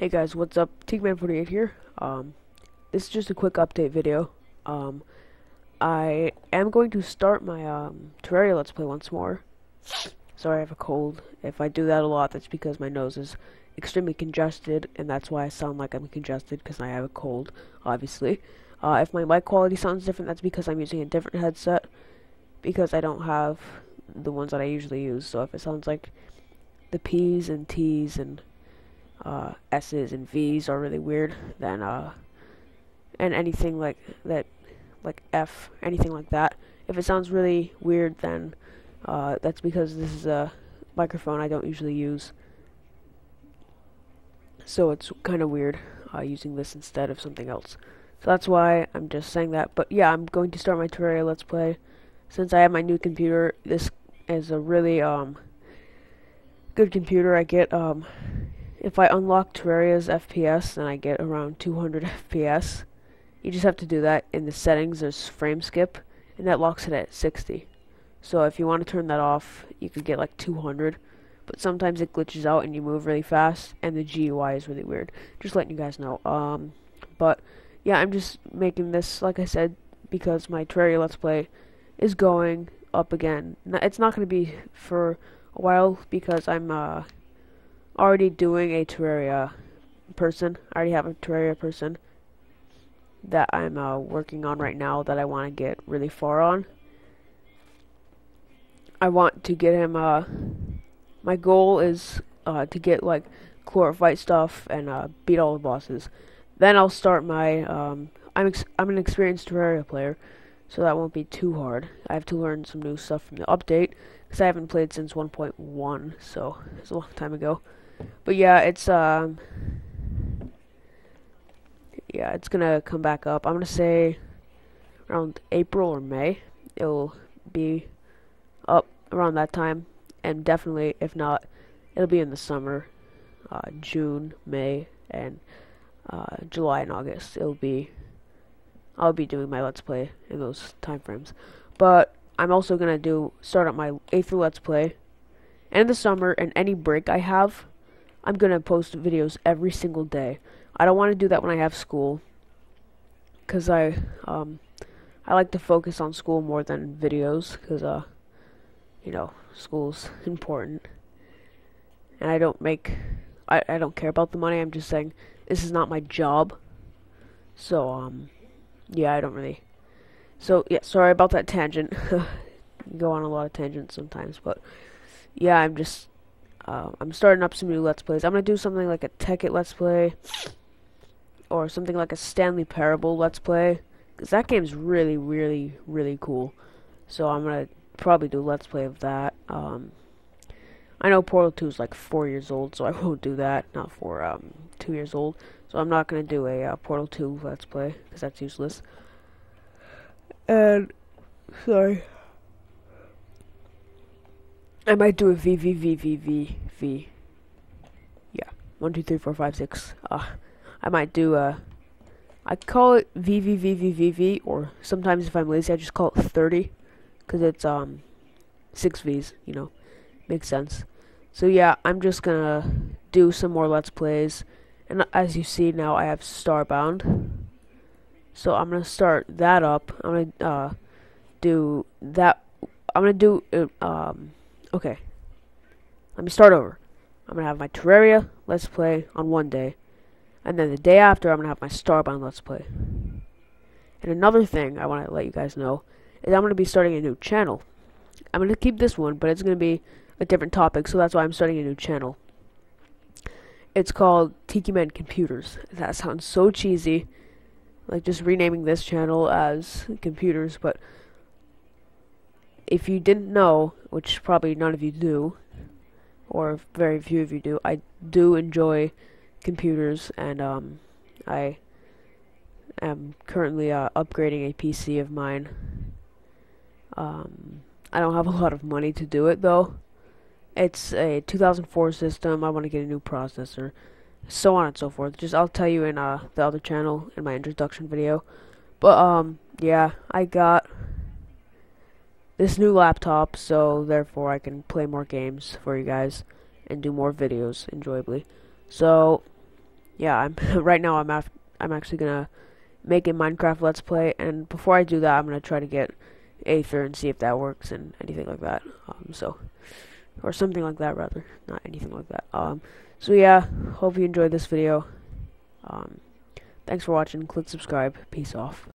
Hey guys, what's up? Tikiman48 here. Um, this is just a quick update video. Um, I am going to start my um, Terraria Let's Play once more. Sorry, I have a cold. If I do that a lot, that's because my nose is extremely congested, and that's why I sound like I'm congested, because I have a cold, obviously. Uh, if my mic quality sounds different, that's because I'm using a different headset, because I don't have the ones that I usually use. So if it sounds like the P's and T's and uh, S's and V's are really weird, then uh, and anything like that, like F, anything like that. If it sounds really weird, then uh, that's because this is a microphone I don't usually use. So it's kind of weird uh, using this instead of something else. So that's why I'm just saying that. But yeah, I'm going to start my Terraria Let's Play. Since I have my new computer, this is a really um, good computer. I get um, if I unlock Terraria's FPS, then I get around 200 FPS. You just have to do that in the settings. There's frame skip, and that locks it at 60. So if you want to turn that off, you could get like 200. But sometimes it glitches out and you move really fast, and the GUI is really weird. Just letting you guys know. Um, but yeah, I'm just making this, like I said, because my Terraria Let's Play is going up again. It's not going to be for a while because I'm uh, already doing a Terraria person. I already have a Terraria person that I'm uh, working on right now that I want to get really far on. I want to get him, uh, my goal is uh, to get like chlorophyte stuff and uh, beat all the bosses. Then I'll start my, um, I'm, I'm an experienced Terraria player, so that won't be too hard. I have to learn some new stuff from the update, because I haven't played since 1.1, so it's a long time ago. But yeah, it's, um, yeah, it's gonna come back up. I'm gonna say around April or May. It'll be up around that time, and definitely, if not, it'll be in the summer, uh, June, May, and uh, July and August. It'll be, I'll be doing my Let's Play in those time frames. But I'm also gonna do start up my eighth Let's Play, and in the summer and any break I have, I'm gonna post videos every single day. I don't want to do that when I have school, cause I um I like to focus on school more than videos, cause uh you know school's important, and I don't make I I don't care about the money. I'm just saying this is not my job, so um yeah I don't really. So yeah, sorry about that tangent. Go on a lot of tangents sometimes, but yeah, I'm just uh, I'm starting up some new Let's Plays. I'm going to do something like a Tekkit Let's Play. Or something like a Stanley Parable Let's Play. Because that game's really, really, really cool. So I'm going to probably do Let's Play of that. Um, I know Portal 2 is like 4 years old, so I won't do that. Not for um, 2 years old. So I'm not going to do a uh, Portal 2 Let's Play. Because that's useless. And... Sorry. I might do a V V V V V V. Yeah, one, two, three, four, five, six. Uh, I might do a. I call it V V V V V V, or sometimes if I'm lazy, I just call it thirty, cause it's um six V's. You know, makes sense. So yeah, I'm just gonna do some more Let's Plays, and as you see now, I have Starbound. So I'm gonna start that up. I'm gonna uh do that. I'm gonna do it. Um Okay. Let me start over. I'm going to have my Terraria Let's Play on one day. And then the day after, I'm going to have my Starbound Let's Play. And another thing I want to let you guys know is I'm going to be starting a new channel. I'm going to keep this one, but it's going to be a different topic, so that's why I'm starting a new channel. It's called Tiki Man Computers. That sounds so cheesy. Like just renaming this channel as computers, but if you didn't know, which probably none of you do, or very few of you do, I do enjoy computers, and um, I am currently uh, upgrading a PC of mine. Um, I don't have a lot of money to do it though. It's a 2004 system. I want to get a new processor, so on and so forth. Just I'll tell you in uh, the other channel in my introduction video. But um, yeah, I got this new laptop, so therefore I can play more games for you guys and do more videos enjoyably. So, yeah, I'm right now. I'm af- I'm actually gonna make a Minecraft Let's Play, and before I do that, I'm gonna try to get Aether and see if that works and anything like that. Um, so or something like that rather, not anything like that. Um, so yeah, hope you enjoyed this video. Um, thanks for watching. Click subscribe. Peace off.